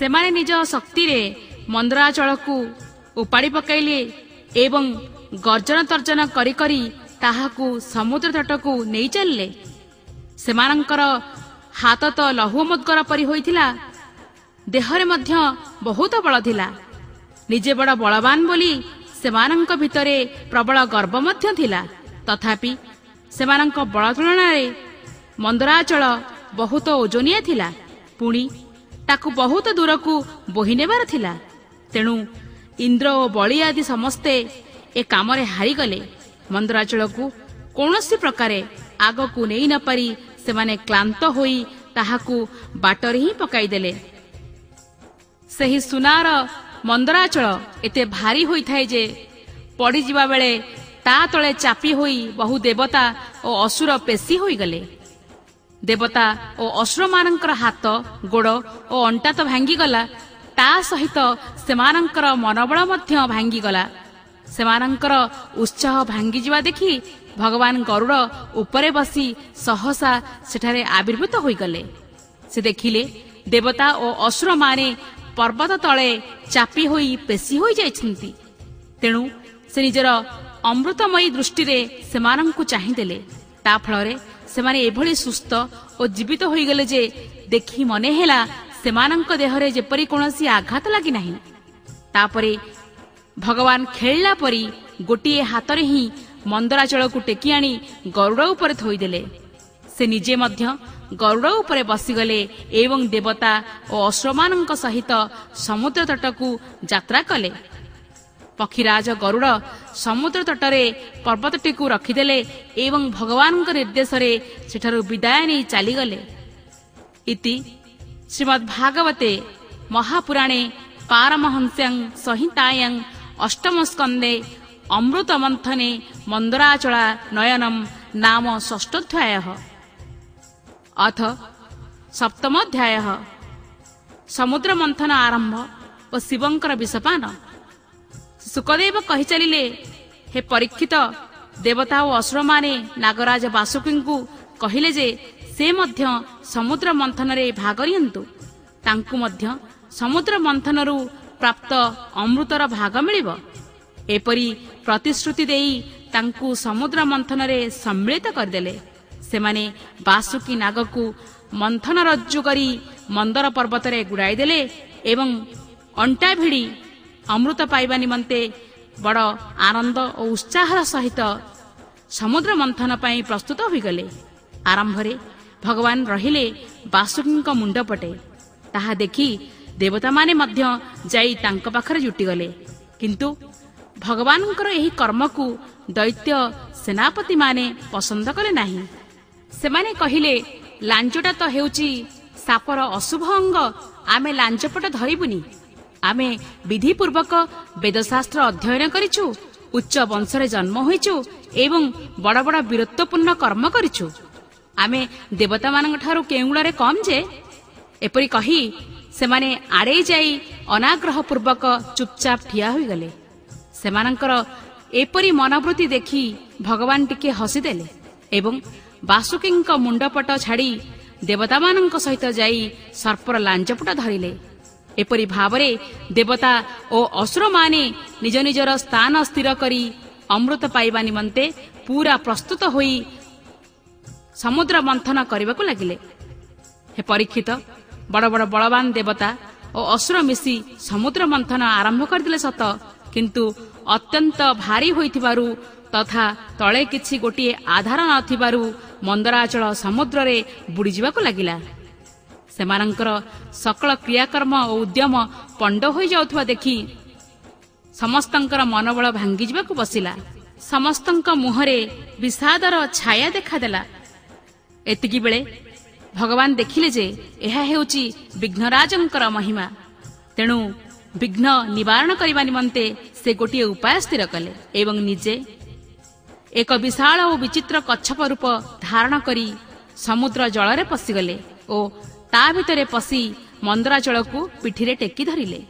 ସେମାନେ ନିଜ ଶକ୍ତିରେ ମନ୍ଦରାଚଳକୁ ଉପାଡ଼ି ପକାଇଲେ ଏବଂ ଗର୍ଜନ ତର୍ଜନ କରି କରି ତାହାକୁ ସମୁଦ୍ର ତଟକୁ ନେଇ ଚାଲିଲେ। ସେମାନଙ୍କର ହାତ ତ ଲହୁମଦ୍ଗର ପରି ହୋଇଥିଲା। ଦେହରେ ମଧ୍ୟ ବହୁତ ବଳ ଥିଲା। ନିଜେ ବଡ଼ ବଳବାନ ବୋଲି ସେମାନଙ୍କ ଭିତରେ ପ୍ରବଳ ଗର୍ବ ମଧ୍ୟ ଥିଲା। ତଥାପି ସେମାନଙ୍କ ବଳ ତୁଳନାରେ ମନ୍ଦରାଚଳ ବହୁତ ଓଜନିଆ ଥିଲା। ପୁଣି ତାକୁ ବହୁତ ଦୂରକୁ ବୋହି ନେବାର ଥିଲା। ତେଣୁ ଇନ୍ଦ୍ର ଓ ବଳି ଆଦି ସମସ୍ତେ ଏ କାମରେ ହାରିଗଲେ। ମନ୍ଦରାଚଳକୁ କୌଣସି ପ୍ରକାରେ ଆଗକୁ ନେଇ ନପାରି ସେମାନେ କ୍ଳାନ୍ତ ହୋଇ ତାହାକୁ ବାଟରେ ହିଁ ପକାଇଦେଲେ। ସେହି ସୁନାର ମନ୍ଦରାଚଳ ଏତେ ଭାରି ହୋଇଥାଏ ଯେ ପଡ଼ିଯିବା ବେଳେ ତା ତଳେ ଚାପି ହୋଇ ବହୁ ଦେବତା ଓ ଅସୁର ପେଶି ହୋଇଗଲେ। ଦେବତା ଓ ଅସୁରମାନଙ୍କର ହାତ ଗୋଡ଼ ଓ ଅଣ୍ଟା ତ ଭାଙ୍ଗିଗଲା ତା ସହିତ ସେମାନଙ୍କର ମନୋବଳ ମଧ୍ୟ ଭାଙ୍ଗିଗଲା। ସେମାନଙ୍କର ଉତ୍ସାହ ଭାଙ୍ଗିଯିବା ଦେଖି ଭଗବାନ ଗରୁଡ଼ ଉପରେ ବସି ସହସା ସେଠାରେ ଆବିର୍ଭୂତ ହୋଇଗଲେ। ସେ ଦେଖିଲେ ଦେବତା ଓ ଅସୁରମାନେ ପର୍ବତ ତଳେ ଚାପି ହୋଇ ପେଶି ହୋଇଯାଇଛନ୍ତି ତେଣୁ ସେ ନିଜର ଅମୃତମୟୀ ଦୃଷ୍ଟିରେ ସେମାନଙ୍କୁ ଚାହିଁଦେଲେ। ତା ଫଳରେ ସେମାନେ ଏଭଳି ସୁସ୍ଥ ଓ ଜୀବିତ ହୋଇଗଲେ ଯେ ଦେଖି ମନେ ହେଲା ସେମାନଙ୍କ ଦେହରେ ଯେପରି କୌଣସି ଆଘାତ ଲାଗିନାହିଁ ତାପରେ ଭଗବାନ ଖେଳିଲା ପରି ଗୋଟିଏ ହାତରେ ହିଁ ମନ୍ଦରାଚଳକୁ ଟେକି ଆଣି ଗରୁଡ଼ ଉପରେ ଥୋଇଦେଲେ। ସେ ନିଜେ ମଧ୍ୟ ଗରୁଡ଼ ଉପରେ ବସିଗଲେ ଏବଂ ଦେବତା ଓ ଅଶ୍ରମାନଙ୍କ ସହିତ ସମୁଦ୍ର ତଟକୁ ଯାତ୍ରା କଲେ। ପକ୍ଷୀରାଜ ଗରୁଡ଼ ସମୁଦ୍ର ତଟରେ ପର୍ବତଟିକୁ ରଖିଦେଲେ ଏବଂ ଭଗବାନଙ୍କ ନିର୍ଦ୍ଦେଶରେ ସେଠାରୁ ବିଦାୟ ନେଇ ଚାଲିଗଲେ। ଇତି ଶ୍ରୀମଦ୍ ଭାଗବତେ ମହାପୁରାଣେ ପାରମହଂସ୍ୟଂ ସଂହିତାୟଂ ଅଷ୍ଟମ ସ୍କନ୍ଦେ ଅମୃତ ମନ୍ଥନେ ମନ୍ଦରାଚଳା ନୟନମ୍ ନାମ ଷଷ୍ଠୋଧ୍ୟାୟ। ଅଥ ସପ୍ତମୋଧ୍ୟାୟ। ସମୁଦ୍ର ମନ୍ଥନ ଆରମ୍ଭ ଓ ଶିବଙ୍କର ବିଷପାନ। ସୁକଦେବ କହି ଚାଲିଲେ ହେ ପରୀକ୍ଷିତ ଦେବତା ଓ ଅସୁରମାନେ ନାଗରାଜ ବାସୁକୀଙ୍କୁ କହିଲେ ଯେ ସେ ମଧ୍ୟ ସମୁଦ୍ର ମନ୍ଥନରେ ଭାଗ ନିଅନ୍ତୁ। ତାଙ୍କୁ ମଧ୍ୟ ସମୁଦ୍ର ମନ୍ଥନରୁ ପ୍ରାପ୍ତ ଅମୃତର ଭାଗ ମିଳିବ ଏପରି ପ୍ରତିଶ୍ରୁତି ଦେଇ ତାଙ୍କୁ ସମୁଦ୍ର ମନ୍ଥନରେ ସମ୍ମିଳିତ କରିଦେଲେ। ସେମାନେ ବାସୁକୀ ନାଗକୁ ମନ୍ଥନ ରଜ୍ଜୁ କରି ମନ୍ଦର ପର୍ବତରେ ଗୁଡ଼ାଇ ଦେଲେ ଏବଂ ଅଣ୍ଟା ଭିଡ଼ି ଅମୃତ ପାଇବା ନିମନ୍ତେ ବଡ଼ ଆନନ୍ଦ ଓ ଉତ୍ସାହର ସହିତ ସମୁଦ୍ର ମନ୍ଥନ ପାଇଁ ପ୍ରସ୍ତୁତ ହୋଇଗଲେ। ଆରମ୍ଭରେ ଭଗବାନ ରହିଲେ ବାସୁକୀଙ୍କ ମୁଣ୍ଡ ପଟେ ତାହା ଦେଖି ଦେବତାମାନେ ମଧ୍ୟ ଯାଇ ତାଙ୍କ ପାଖରେ ଜୁଟିଗଲେ। କିନ୍ତୁ ଭଗବାନଙ୍କର ଏହି କର୍ମକୁ ଦୈତ୍ୟ ସେନାପତିମାନେ ପସନ୍ଦ କଲେ ନାହିଁ। ସେମାନେ କହିଲେ ଲାଞ୍ଜଟା ତ ହେଉଛି ସାପର ଅଶୁଭ ଅଙ୍ଗ ଆମେ ଲାଞ୍ଜପଟ ଧରିବୁନି। ଆମେ ବିଧିପୂର୍ବକ ବେଦଶାସ୍ତ୍ର ଅଧ୍ୟୟନ କରିଛୁ ଉଚ୍ଚ ବଂଶରେ ଜନ୍ମ ହୋଇଛୁ ଏବଂ ବଡ଼ ବଡ଼ ବୀରତ୍ୱପୂର୍ଣ୍ଣ କର୍ମ କରିଛୁ ଆମେ ଦେବତାମାନଙ୍କ ଠାରୁ କେଉଁଗୁଡ଼ାରେ କମ୍ ଯେ? ଏପରି କହି ସେମାନେ ଆଡ଼େଇ ଯାଇ ଅନାଗ୍ରହ ପୂର୍ବକ ଚୁପଚାପ ଠିଆ ହୋଇଗଲେ। ସେମାନଙ୍କର ଏପରି ମନୋବୃତ୍ତି ଦେଖି ଭଗବାନ ଟିକେ ହସିଦେଲେ ଏବଂ ବାସୁକୀଙ୍କ ମୁଣ୍ଡପଟ ଛାଡ଼ି ଦେବତାମାନଙ୍କ ସହିତ ଯାଇ ସର୍ପର ଲାଞ୍ଜପଟ ଧରିଲେ। ଏପରି ଭାବରେ ଦେବତା ଓ ଅସୁରମାନେ ନିଜ ନିଜର ସ୍ଥାନ ସ୍ଥିର କରି ଅମୃତ ପାଇବା ନିମନ୍ତେ ପୁରା ପ୍ରସ୍ତୁତ ହୋଇ ସମୁଦ୍ର ମନ୍ଥନ କରିବାକୁ ଲାଗିଲେ। ହେ ପରୀକ୍ଷିତ ବଡ଼ ବଡ଼ ବଳବାନ ଦେବତା ଓ ଅସୁର ମିଶି ସମୁଦ୍ର ମନ୍ଥନ ଆରମ୍ଭ କରିଦେଲେ ସତ କିନ୍ତୁ ଅତ୍ୟନ୍ତ ଭାରି ହୋଇଥିବାରୁ ତଥା ତଳେ କିଛି ଗୋଟିଏ ଆଧାର ନଥିବାରୁ ମନ୍ଦରାଚଳ ସମୁଦ୍ରରେ ବୁଡ଼ିଯିବାକୁ ଲାଗିଲା। ସେମାନଙ୍କର ସକଳ କ୍ରିୟାକର୍ମ ଓ ଉଦ୍ୟମ ପଣ୍ଡ ହୋଇଯାଉଥିବା ଦେଖି ସମସ୍ତଙ୍କର ମନୋବଳ ଭାଙ୍ଗିଯିବାକୁ ବସିଲା। ସମସ୍ତଙ୍କ ମୁହଁରେ ବିଷାଦର ଛାୟା ଦେଖାଦେଲା। ଏତିକି ବେଳେ ଭଗବାନ ଦେଖିଲେ ଯେ ଏହା ହେଉଛି ବିଘ୍ନରାଜଙ୍କର ମହିମା। ତେଣୁ ବିଘ୍ନ ନିବାରଣ କରିବା ନିମନ୍ତେ ସେ ଗୋଟିଏ ଉପାୟ ସ୍ଥିର କଲେ ଏବଂ ନିଜେ ଏକ ବିଶାଳ ଓ ବିଚିତ୍ର କଚ୍ଛପ ରୂପ ଧାରଣ କରି ସମୁଦ୍ର ଜଳରେ ପଶିଗଲେ ଓ ତା ଭିତରେ ପଶି ମନ୍ଦରାଚଳକୁ ପିଠିରେ ଟେକି ଧରିଲେ।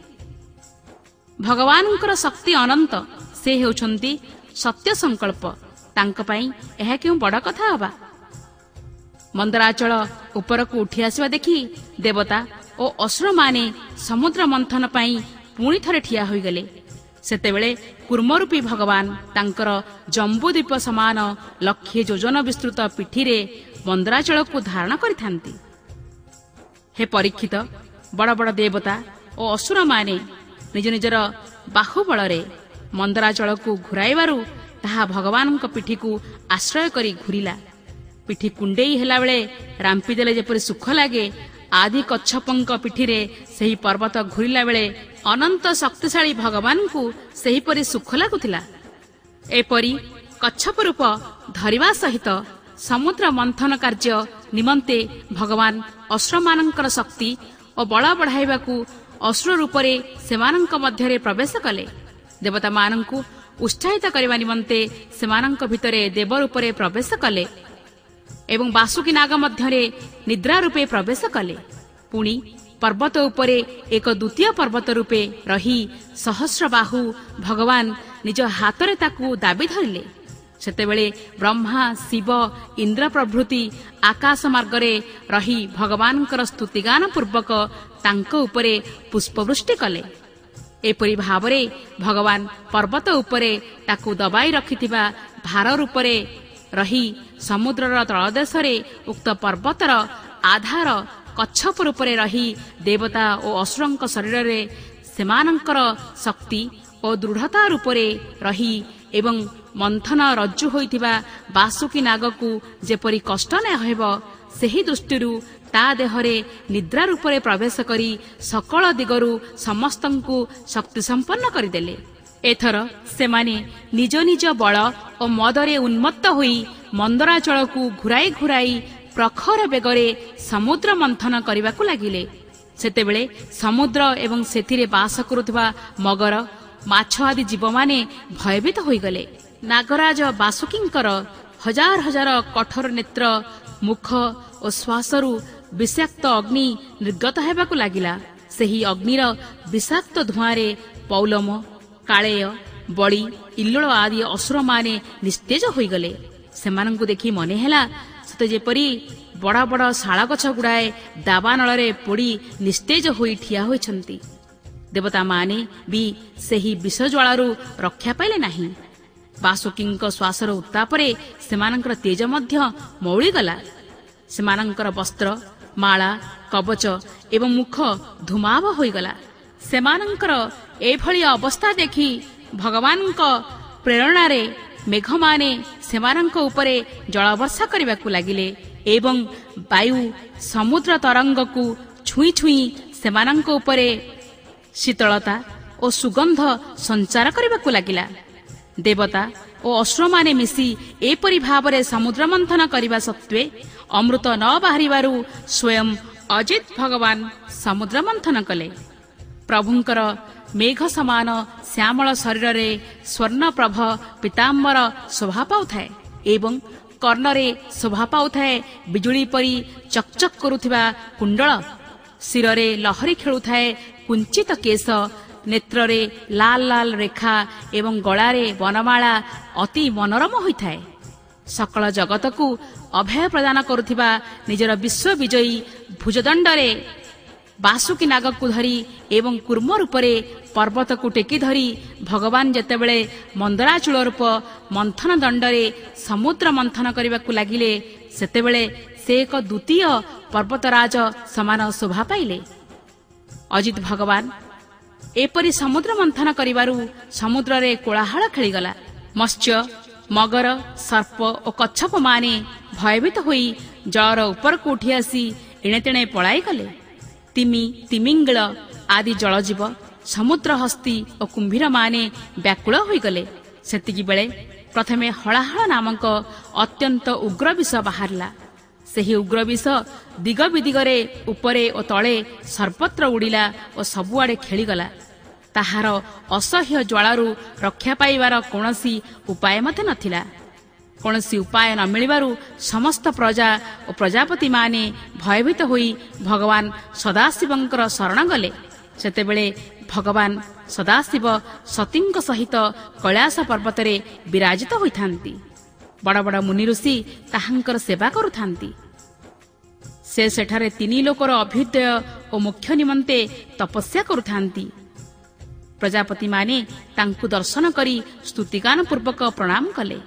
ଭଗବାନଙ୍କର ଶକ୍ତି ଅନନ୍ତ ସେ ହେଉଛନ୍ତି ସତ୍ୟ ସଂକଳ୍ପ। ତାଙ୍କ ପାଇଁ ଏହା କେଉଁ ବଡ଼ କଥା ହବା ମନ୍ଦରାଚଳ ଉପରକୁ ଉଠି ଆସିବା ଦେଖି ଦେବତା ଓ ଅସୁରମାନେ ସମୁଦ୍ର ମନ୍ଥନ ପାଇଁ ପୁଣି ଥରେ ଠିଆ ହୋଇଗଲେ। ସେତେବେଳେ କୁର୍ମରୂପୀ ଭଗବାନ ତାଙ୍କର ଜମ୍ବୁଦ୍ୱୀପ ସମାନ ଲକ୍ଷେ ଯୋଜନ ବିସ୍ତୃତ ପିଠିରେ ମନ୍ଦରାଚଳକୁ ଧାରଣ କରିଥାନ୍ତି। ହେ ପରୀକ୍ଷିତ ବଡ଼ ବଡ଼ ଦେବତା ଓ ଅସୁରମାନେ ନିଜ ନିଜର ବାହୁବଳରେ ମନ୍ଦରାଚଳକୁ ଘୁରାଇବାରୁ ତାହା ଭଗବାନଙ୍କ ପିଠିକୁ ଆଶ୍ରୟ କରି ଘୂରିଲା। ପିଠି କୁଣ୍ଡେଇ ହେଲାବେଳେ ରାମ୍ପି ଦେଲେ ଯେପରି ସୁଖ ଲାଗେ ଆଦି କଚ୍ଛପଙ୍କ ପିଠିରେ ସେହି ପର୍ବତ ଘୂରିଲା ବେଳେ ଅନନ୍ତ ଶକ୍ତିଶାଳୀ ଭଗବାନଙ୍କୁ ସେହିପରି ସୁଖ ଲାଗୁଥିଲା। ଏପରି କଚ୍ଛପ ରୂପ ଧରିବା ସହିତ ସମୁଦ୍ର ମନ୍ଥନ କାର୍ଯ୍ୟ ନିମନ୍ତେ ଭଗବାନ ଅସୁରମାନଙ୍କର ଶକ୍ତି ଓ ବଳ ବଢ଼ାଇବାକୁ ଅସୁର ରୂପରେ ସେମାନଙ୍କ ମଧ୍ୟରେ ପ୍ରବେଶ କଲେ। ଦେବତାମାନଙ୍କୁ ଉତ୍ସାହିତ କରିବା ନିମନ୍ତେ ସେମାନଙ୍କ ଭିତରେ ଦେବ ରୂପରେ ପ୍ରବେଶ କଲେ ଏବଂ ବାସୁକୀ ନାଗ ମଧ୍ୟରେ ନିଦ୍ରା ରୂପେ ପ୍ରବେଶ କଲେ। ପୁଣି ପର୍ବତ ଉପରେ ଏକ ଦ୍ୱିତୀୟ ପର୍ବତ ରୂପେ ରହି ସହସ୍ର ବାହୁ ଭଗବାନ ନିଜ ହାତରେ ତାକୁ ଦାବି ଧରିଲେ। ସେତେବେଳେ ବ୍ରହ୍ମା ଶିବ ଇନ୍ଦ୍ର ପ୍ରଭୃତି ଆକାଶ ମାର୍ଗରେ ରହି ଭଗବାନଙ୍କର ସ୍ତୁତିଗାନ ପୂର୍ବକ ତାଙ୍କ ଉପରେ ପୁଷ୍ପବୃଷ୍ଟି କଲେ। ଏପରି ଭାବରେ ଭଗବାନ ପର୍ବତ ଉପରେ ତାକୁ ଦବାଇ ରଖିଥିବା ଭାର ରୂପରେ ରହି ସମୁଦ୍ରର ତଳଦେଶରେ ଉକ୍ତ ପର୍ବତର ଆଧାର କଚ୍ଛପ ରୂପରେ ରହି ଦେବତା ଓ ଅସୁରଙ୍କ ଶରୀରରେ ସେମାନଙ୍କର ଶକ୍ତି ଓ ଦୃଢ଼ତା ରୂପରେ ରହି ଏବଂ ମନ୍ଥନ ରଜ୍ଜୁ ହୋଇଥିବା ବାସୁକୀ ନାଗକୁ ଯେପରି କଷ୍ଟ ନ ହେବ ସେହି ଦୃଷ୍ଟିରୁ ତା ଦେହରେ ନିଦ୍ରା ରୂପରେ ପ୍ରବେଶ କରି ସକଳ ଦିଗରୁ ସମସ୍ତଙ୍କୁ ଶକ୍ତି ସମ୍ପନ୍ନ କରିଦେଲେ। ଏଥର ସେମାନେ ନିଜ ନିଜ ବଳ ଓ ମଦରେ ଉନ୍ମତ୍ତ ହୋଇ ମନ୍ଦରାଚଳକୁ ଘୁରାଇ ଘୁରାଇ ପ୍ରଖର ବେଗରେ ସମୁଦ୍ର ମନ୍ଥନ କରିବାକୁ ଲାଗିଲେ। ସେତେବେଳେ ସମୁଦ୍ର ଏବଂ ସେଥିରେ ବାସ କରୁଥିବା ମଗର ମାଛ ଆଦି ଜୀବମାନେ ଭୟଭୀତ ହୋଇଗଲେ। ନାଗରାଜ ବାସୁକୀଙ୍କର ହଜାର ହଜାର କଠୋର ନେତ୍ର ମୁଖ ଓ ଶ୍ୱାସରୁ ବିଷାକ୍ତ ଅଗ୍ନି ନିର୍ଗତ ହେବାକୁ ଲାଗିଲା। ସେହି ଅଗ୍ନିର ବିଷାକ୍ତ ଧୂଆଁରେ ପୌଲମ କାଳେୟ ବଳି ଇଲ୍ଲୋଳ ଆଦି ଅସୁରମାନେ ନିସ୍ତେଜ ହୋଇଗଲେ। ସେମାନଙ୍କୁ ଦେଖି ମନେ ହେଲା ସତେ ଯେପରି ବଡ଼ ବଡ଼ ଶାଳ ଗଛ ଗୁଡ଼ାଏ ଦାବାନଳରେ ପୋଡ଼ି ନିସ୍ତେଜ ହୋଇ ଠିଆ ହୋଇଛନ୍ତି। ଦେବତାମାନେ ବି ସେହି ବିଷଜ୍ୱାଳାରୁ ରକ୍ଷା ପାଇଲେ ନାହିଁ। ବାସୁକୀଙ୍କ ଶ୍ୱାସର ଉତ୍ତାପରେ ସେମାନଙ୍କର ତେଜ ମଧ୍ୟ ମଉଳିଗଲା। ସେମାନଙ୍କର ବସ୍ତ୍ର ମାଳା କବଚ ଏବଂ ମୁଖ ଧୂମାଭ ହୋଇଗଲା। ସେମାନଙ୍କର ଏଭଳି ଅବସ୍ଥା ଦେଖି ଭଗବାନଙ୍କ ପ୍ରେରଣାରେ ମେଘମାନେ ସେମାନଙ୍କ ଉପରେ ଜଳବର୍ଷା କରିବାକୁ ଲାଗିଲେ ଏବଂ ବାୟୁ ସମୁଦ୍ର ତରଙ୍ଗକୁ ଛୁଇଁ ଛୁଇଁ ସେମାନଙ୍କ ଉପରେ ଶୀତଳତା ଓ ସୁଗନ୍ଧ ସଞ୍ଚାର କରିବାକୁ ଲାଗିଲା। ଦେବତା ଓ ଅଶ୍ରମାନେ ମିଶି ଏପରି ଭାବରେ ସମୁଦ୍ର ମନ୍ଥନ କରିବା ସତ୍ତ୍ୱେ ଅମୃତ ନ ବାହାରିବାରୁ ସ୍ୱୟଂ ଅଜିତ ଭଗବାନ ସମୁଦ୍ର ମନ୍ଥନ କଲେ। ପ୍ରଭୁଙ୍କର ମେଘ ସମାନ ଶ୍ୟାମଳ ଶରୀରରେ ସ୍ୱର୍ଣ୍ଣପ୍ରଭ ପିତାମ୍ବର ଶୋଭା ପାଉଥାଏ ଏବଂ କର୍ଣ୍ଣରେ ଶୋଭା ପାଉଥାଏ ବିଜୁଳି ପରି ଚକଚକ୍ କରୁଥିବା କୁଣ୍ଡଳ। ଶିରରେ ଲହରୀ ଖେଳୁଥାଏ କୁଞ୍ଚିତ କେଶ ନେତ୍ରରେ ଲାଲ ଲାଲ ରେଖା ଏବଂ ଗଳାରେ ବନମାଳା ଅତି ମନୋରମ ହୋଇଥାଏ ସକଳ ଜଗତକୁ ଅଭୟ ପ୍ରଦାନ କରୁଥିବା ନିଜର ବିଶ୍ୱ ବିଜୟୀ ଭୁଜଦଣ୍ଡରେ ବାସୁକୀ ନାଗକୁ ଧରି ଏବଂ କୁର୍ମ ରୂପରେ ପର୍ବତକୁ ଟେକି ଧରି ଭଗବାନ ଯେତେବେଳେ ମନ୍ଦରାଚୂଳ ରୂପ ମନ୍ଥନ ଦଣ୍ଡରେ ସମୁଦ୍ର ମନ୍ଥନ କରିବାକୁ ଲାଗିଲେ ସେତେବେଳେ ସେ ଏକ ଦ୍ୱିତୀୟ ପର୍ବତରାଜ ସମାନ ଶୋଭା ପାଇଲେ। ଅଜିତ ଭଗବାନ ଏପରି ସମୁଦ୍ର ମନ୍ଥନ କରିବାରୁ ସମୁଦ୍ରରେ କୋଳାହଳ ଖେଳିଗଲା। ମତ୍ସ୍ୟ ମଗର ସର୍ପ ଓ କଚ୍ଛପମାନେ ଭୟଭୀତ ହୋଇ ଜଳର ଉପରକୁ ଉଠି ଆସି ଏଣେତେଣେ ପଳାଇଗଲେ। ତିମି ତିମିଙ୍ଗଳ ଆଦି ଜଳଜୀବ ସମୁଦ୍ର ହସ୍ତି ଓ କୁମ୍ଭୀରମାନେ ବ୍ୟାକୁଳ ହୋଇଗଲେ। ସେତିକିବେଳେ ପ୍ରଥମେ ହଳାହଳ ନାମକ ଅତ୍ୟନ୍ତ ଉଗ୍ର ବିଷ ବାହାରିଲା। ସେହି ଉଗ୍ର ବିଷ ଦିଗ ବିଦିଗରେ ଉପରେ ଓ ତଳେ ସର୍ବତ୍ର ଉଡ଼ିଲା ଓ ସବୁଆଡ଼େ ଖେଳିଗଲା। ତାହାର ଅସହ୍ୟ ଜ୍ୱାଳାରୁ ରକ୍ଷା ପାଇବାର କୌଣସି ଉପାୟ ମଧ୍ୟ ନଥିଲା। କୌଣସି ଉପାୟ ନ ମିଳିବାରୁ ସମସ୍ତ ପ୍ରଜା ଓ ପ୍ରଜାପତିମାନେ ଭୟଭୀତ ହୋଇ ଭଗବାନ ସଦାଶିବଙ୍କର ଶରଣ ଗଲେ। ସେତେବେଳେ ଭଗବାନ ସଦାଶିବ ସତୀଙ୍କ ସହିତ କୈଳାସ ପର୍ବତରେ ବିରାଜିତ ହୋଇଥାନ୍ତି। ବଡ଼ ବଡ଼ ମୁନି ଋଷି ତାହାଙ୍କର ସେବା କରୁଥାନ୍ତି। ସେ ସେଠାରେ ତିନି ଲୋକର ଅଭ୍ୟୁଦୟ ଓ ମୋକ୍ଷ ନିମନ୍ତେ ତପସ୍ୟା କରୁଥାନ୍ତି। ପ୍ରଜାପତିମାନେ ତାଙ୍କୁ ଦର୍ଶନ କରି ସ୍ତୁତିଗାନ ପୂର୍ବକ ପ୍ରଣାମ କଲେ।